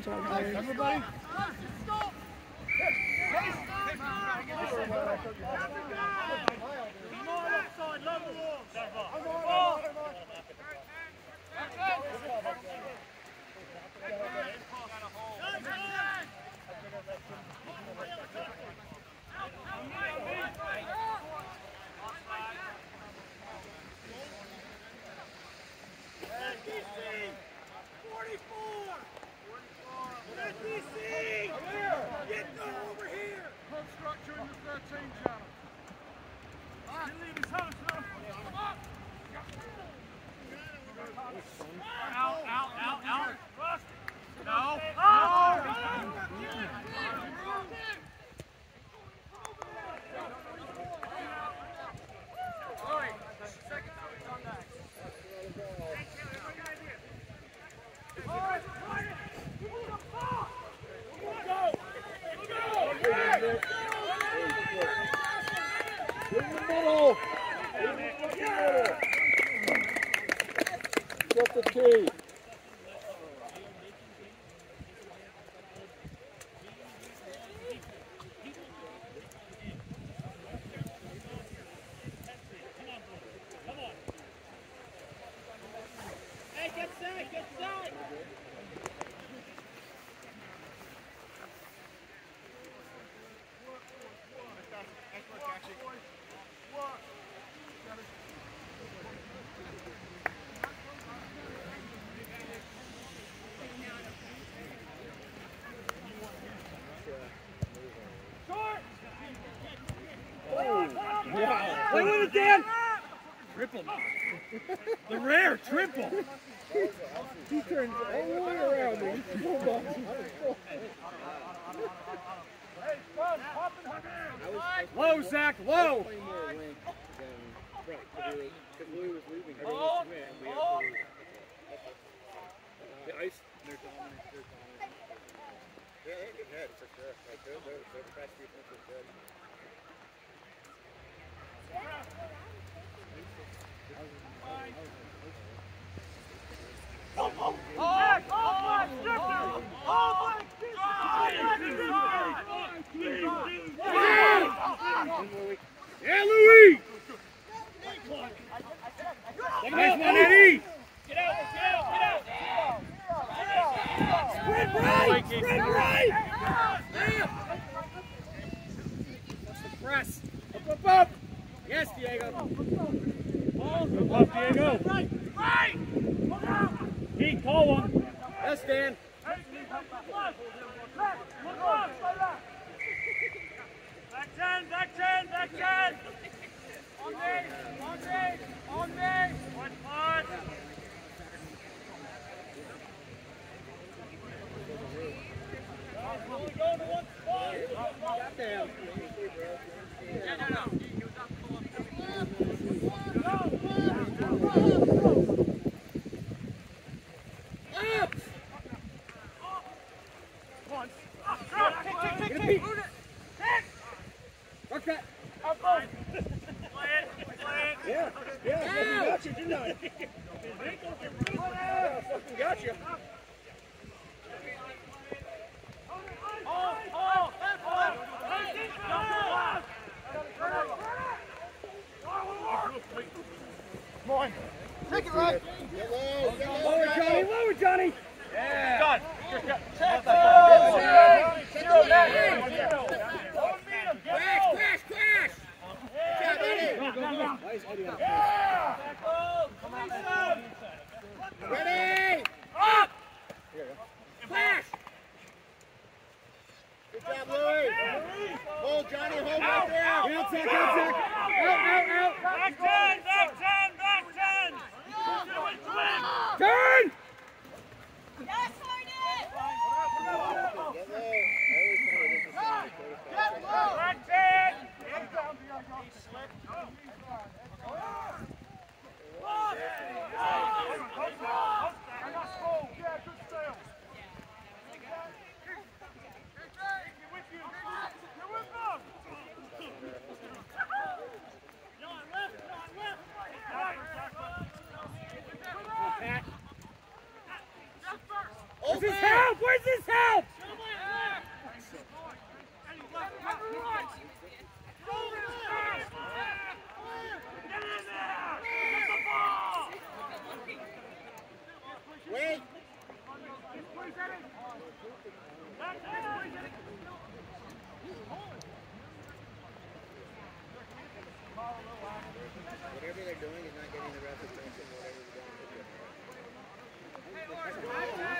Good job. Everybody! Out, out, out, out. No. Get in the middle. Get in the middle. Get the Play with it, Dan. Triple. The rare triple. He turned all the way around me. Hold on. Low, Zach, low. Way more link than uh, right, because we were- 'cause Louis was leaving. everyone Hold, was swinging, and we had to hold. leave. The ice, they're dominant. They're dominant. Yeah, they're good head for sure. Like they're, they're, they're the best defense is good. Yeah, Louis! Up, up, up! Diego. Good luck, Diego. Right, right! Pete, call one. Yes, Dan. Back to one spot no, no. Once. Get a peek. Work that. Play it. Play it. Yeah, yeah, fucking got you, didn't I? Yeah, fucking got you. Oh, oh, Come on. Take it right. Get low. Get low. Lower, Johnny. Lower, Johnny. Yeah. Done. Check. Zero. Zero. Crash, crash, crash. Yeah, ready. Why is Eddie on the Yeah. Ready. Up. Crash. Good job, Louis. Hold, Johnny. Hold right there. Out, Zach, out, Zach. Out, out, out. Back ten. Back ten. Back ten. Turn! Yes, Harden! Get low. I always know this is gonna be close. Back ten. Where's his help? Where's his help? Wait. Whatever they're doing is not getting the ref's attention. Whatever they're doing.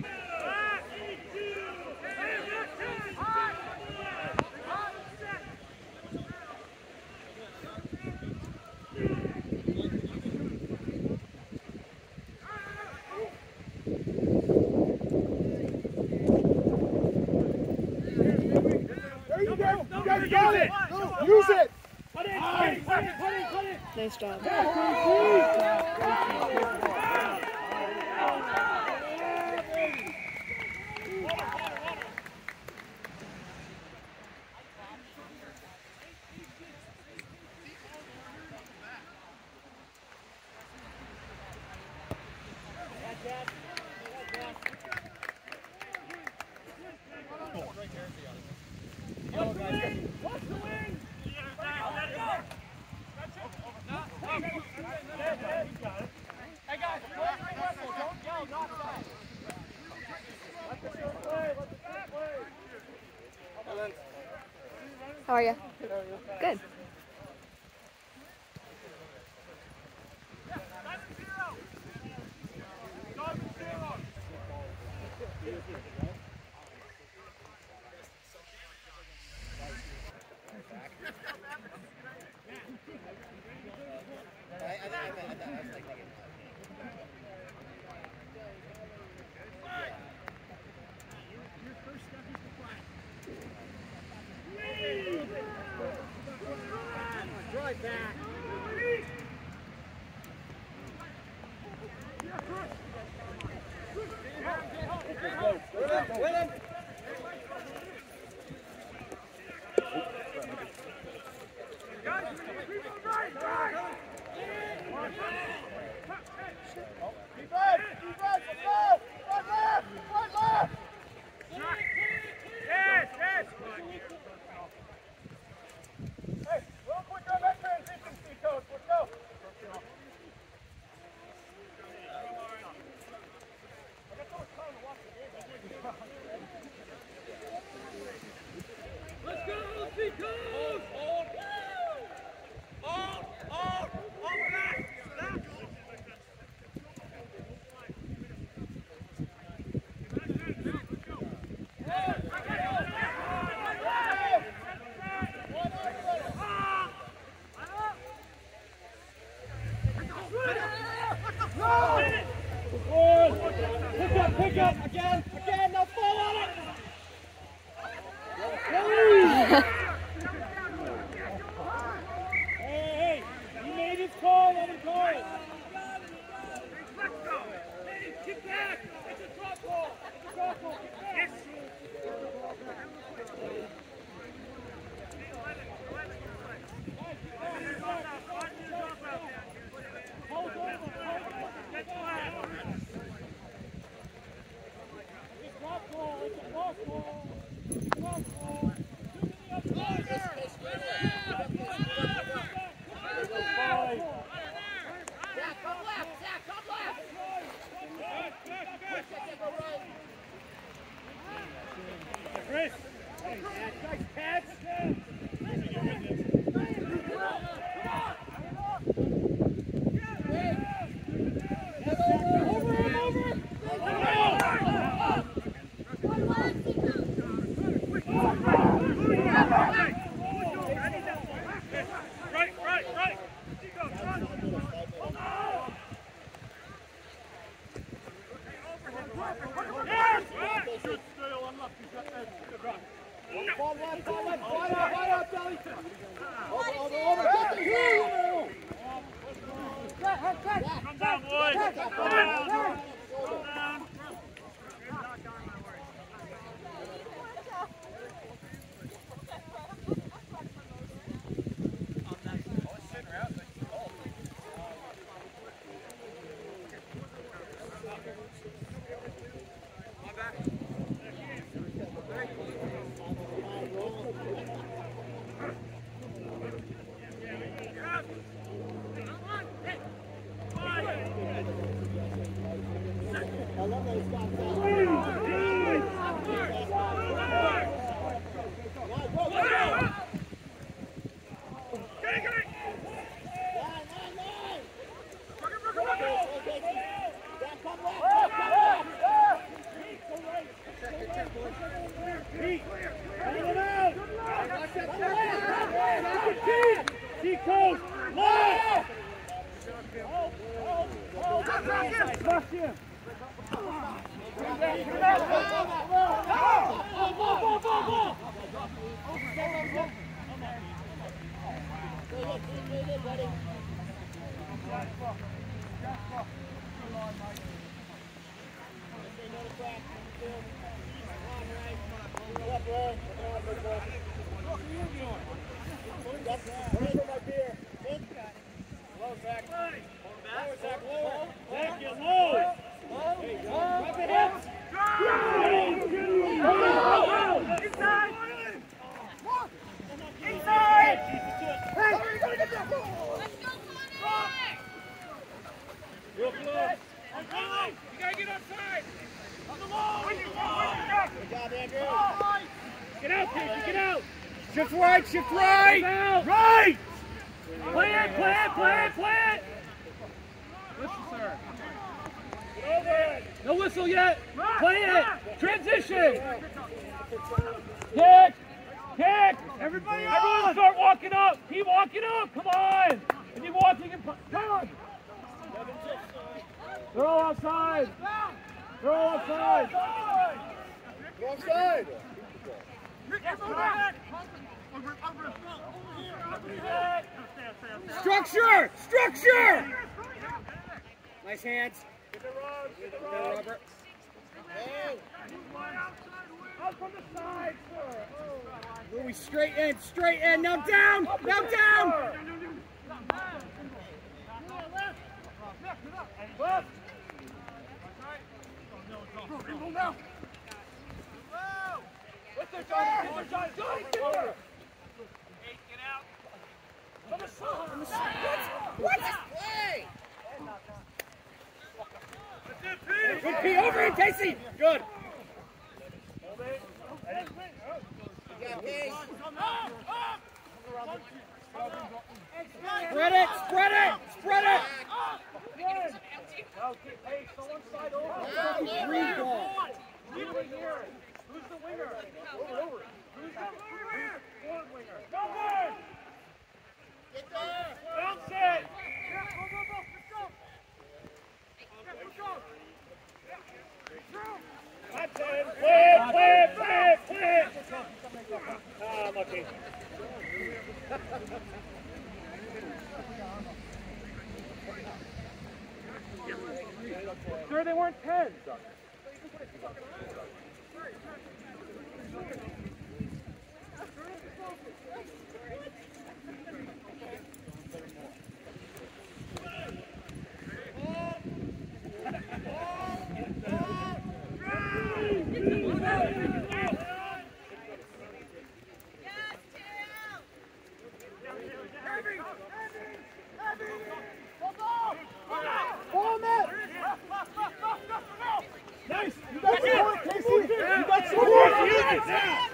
There you go. You guys got it. Use it. Put it, put it, put it, put it, put it. Nice job. How are you? Good. I, I, I, I, I, I, was like thinking, Drive back. Defense. Defense. Let's go. Right left. Right left. Yes, yes. Hey, real quick on that transition, Seacoast. Let's go. Let's go, Seacoast! Hold, hold, hold, hold back, back. Pick up, again, again, now fall on it! Hey, hey, he made his call, let him call it. Let's go. Hey, get back. It's a drop ball. It's a drop ball. Get back. Hold over, hold over. Get back. It's a drop ball. It's a drop ball. It's a drop ball. Too many up there. Chris! Nice catch! Over him, over! Right, right, right! Yes! Ball left. Pete, pull him out. Pete, Pete coach, left. Smash him. Ball, ball, ball, ball, ball. Zach, get low. Drop Shift right, shift right! Right! Play it, play it, play it, play it. Whistle, sir. Get over it. No whistle yet. Play it. Transition. Kick. Kick. Everybody Everyone start walking up. Keep walking up. Come on. And you walking in. Come on. They're all outside. They're all outside. Go offside! Structure! Structure! Nice hands. Get the rug. Get the rug. Robert. Out from the side, sir. Louis, straight in, straight in. Now down! Now down! Left. What's their time? What's their time? Go, get her. Get out. From the side. What? Good P, over it, Casey! Good. Spread it, spread it, spread it! Now, get pace on one side over. Who's the winger? Over, over. Who's the winger? Winger. Get there! Bounce it! Go, go, go, let's go! Let's go! That's it! Play it, play it, play it, play it! Ah, I'm lucky. Sir, they weren't 10. Yes, Tim! Nice! You got support, Casey! You got support! Use it now!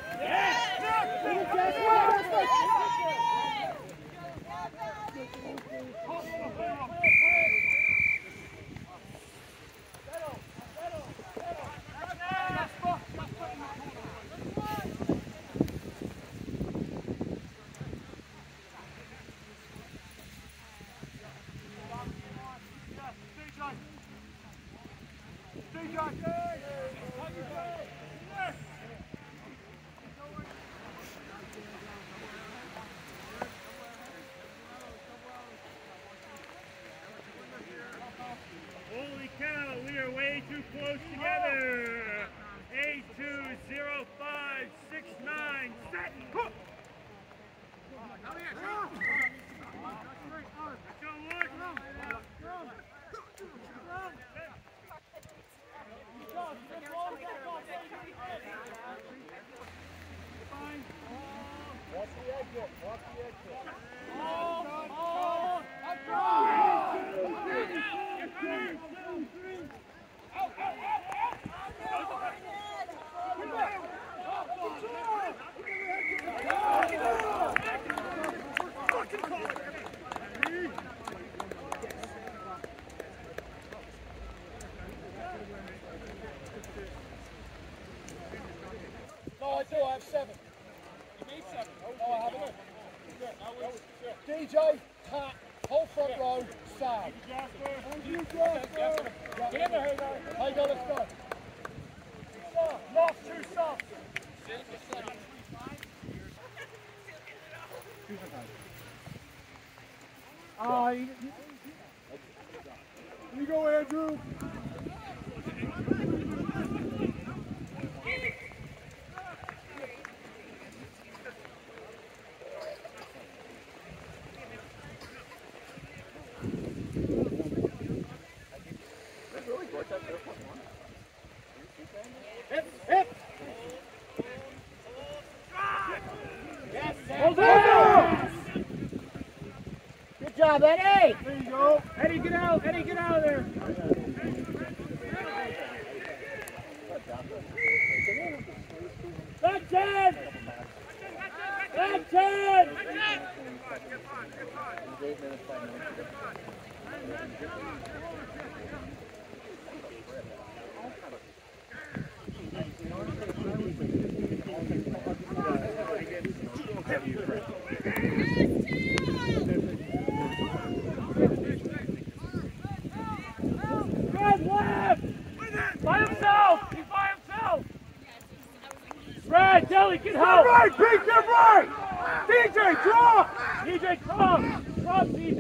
Holy cow, we are way too close together. Eight, two, zero, five, six, nine, set, hook. Let's go, Wood. Watch the You, you go, Andrew. Hip, hip. Hold on! Good job, Eddie. There you go. Eddie, get out. Eddie, get out of there. Back 10! Back 10! Red left! By himself! He's by himself! Red, Kelly, get help! Get right, Pete, get right! DJ, drop! DJ, drop! Drop, DJ!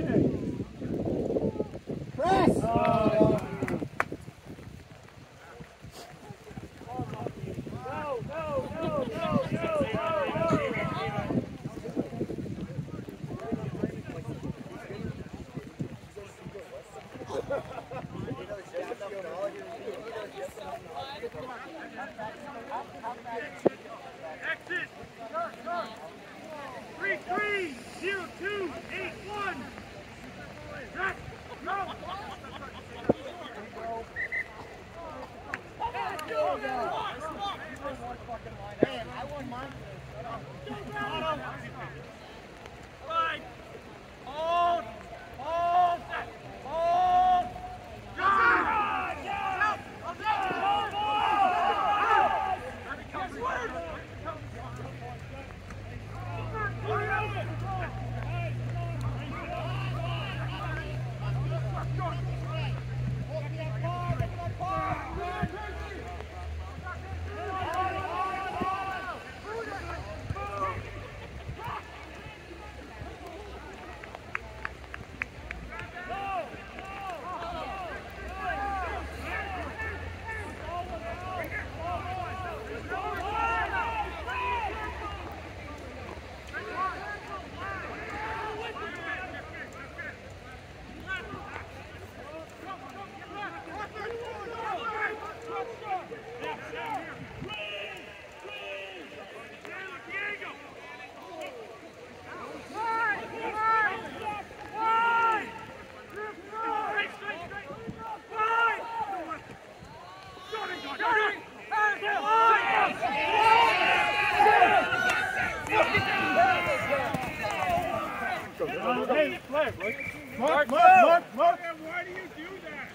Mark, Mark, Mark, Mark. Why do you do that?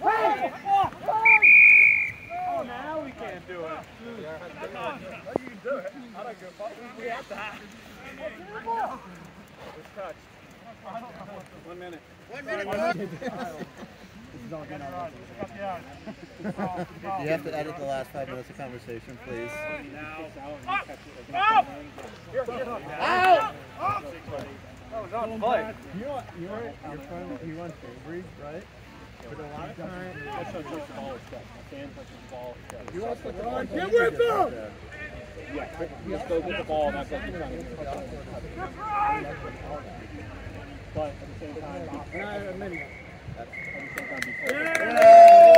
Hey! Oh, now we can't do it. You do it. I don't give a fuck. We have to. It's touched. One minute. One minute. You have to edit the last five minutes of conversation, please. Out! Out! Out. That was on play. You know, you know, your friend, he runs Cambridge, right? But a lot of times, That's how touch the ball is stuck. My touches the ball is stuck. you want to go on Get with them. Yeah, just go get the ball and that's what you're trying to do. But at the same time, And I admit, at the same time, be Yeah.